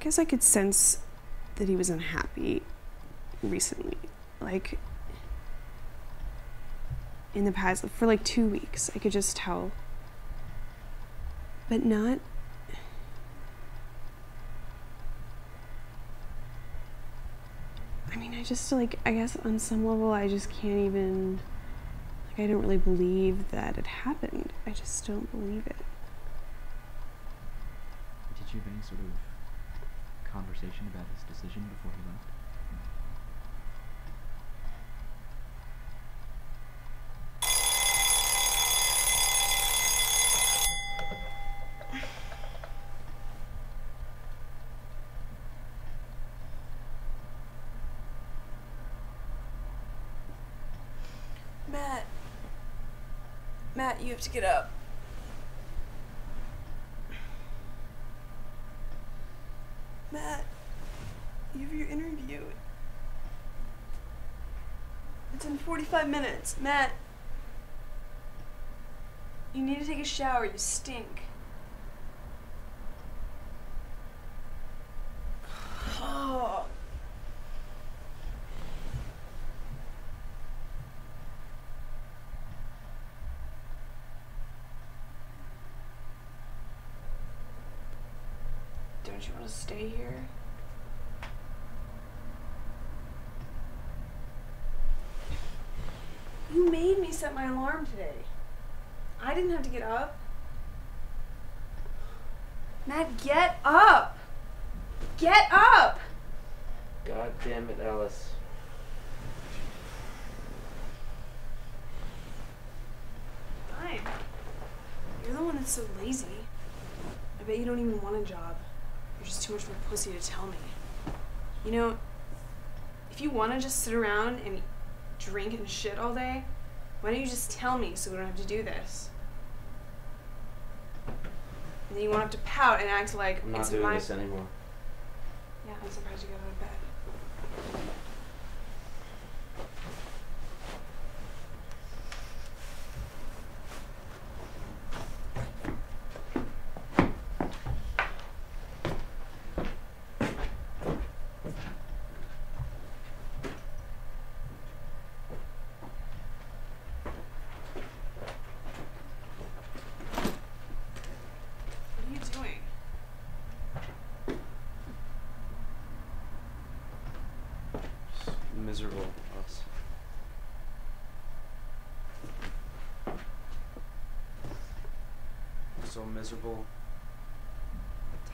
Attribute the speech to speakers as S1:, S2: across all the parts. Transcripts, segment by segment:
S1: guess I could sense that he was unhappy recently. Like, in the past, for like two weeks, I could just tell. But not. I mean, I just, like, I guess on some level, I just can't even. Like, I don't really believe that it happened. I just don't believe it.
S2: You have any sort of conversation about his decision before he left?
S3: Matt. Matt, you have to get up. Matt, you have your interview. It's in 45 minutes. Matt, you need to take a shower. You stink. Oh. Don't you want to stay here? You made me set my alarm today. I didn't have to get up. Matt, get up! Get up!
S4: God damn it, Alice.
S3: Fine. You're the one that's so lazy. I bet you don't even want a job. You're just too much of a pussy to tell me. You know, if you want to just sit around and drink and shit all day, why don't you just tell me so we don't have to do this? And then you won't have to pout and act like
S4: I'm not
S3: it's
S4: doing
S3: my.
S4: this anymore.
S3: Yeah, I'm surprised you got out of bed. What are you doing?
S4: Just miserable, us. So miserable.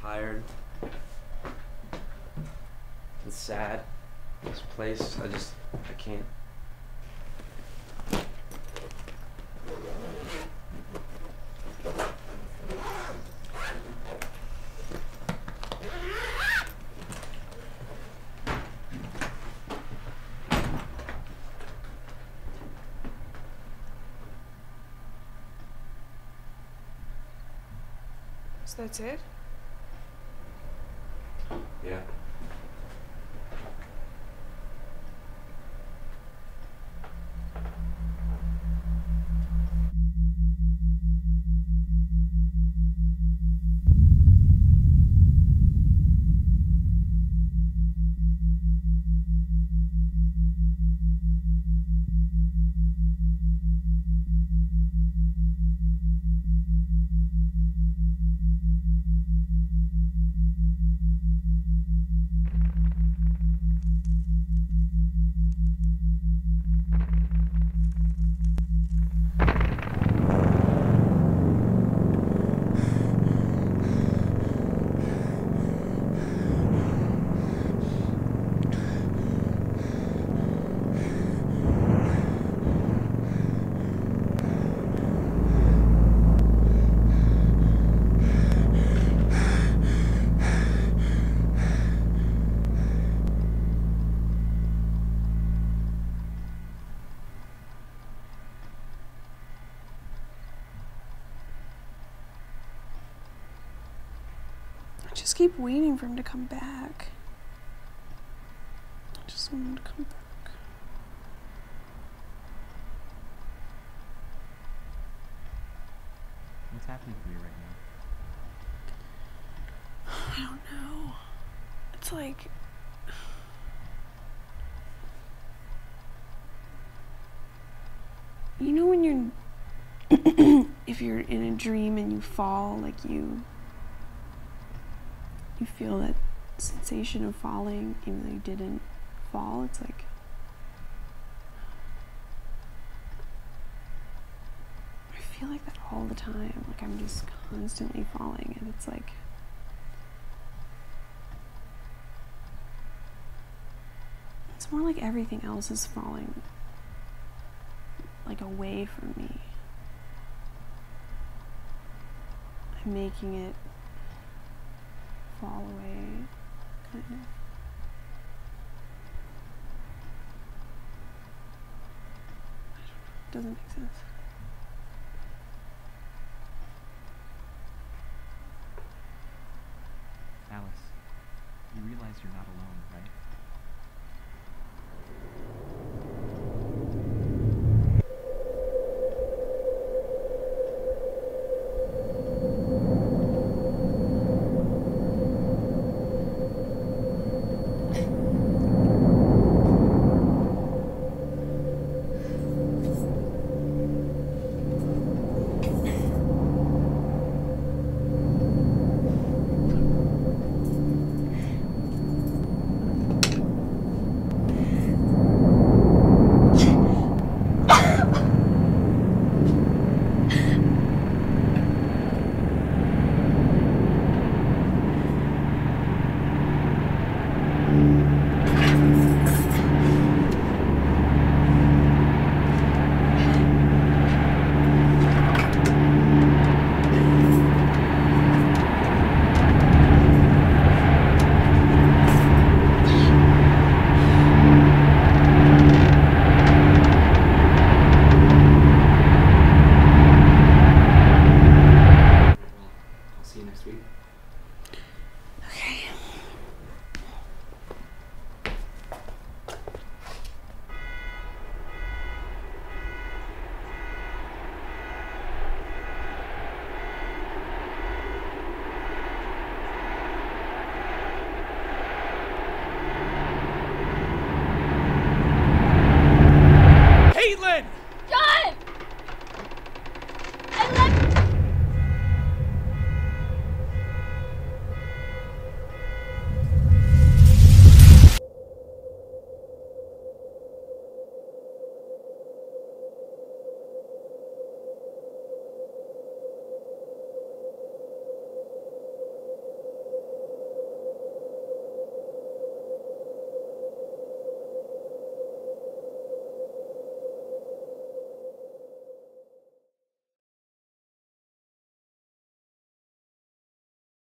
S4: Tired. And sad. This place, I just, I can't.
S3: So that's it?
S4: Yeah.
S1: I just keep waiting for him to come back. I just want him to come back.
S2: What's happening for you right now?
S1: I don't know.
S3: it's like you know when you're if you're in a dream and you fall like you you feel that sensation of falling even though you didn't fall it's like I feel like that all the time like I'm just constantly falling and it's like it's more like everything else is falling like away from me. I'm making it fall away, kind of. Doesn't make sense.
S2: Alice, you realize you're not alone, right?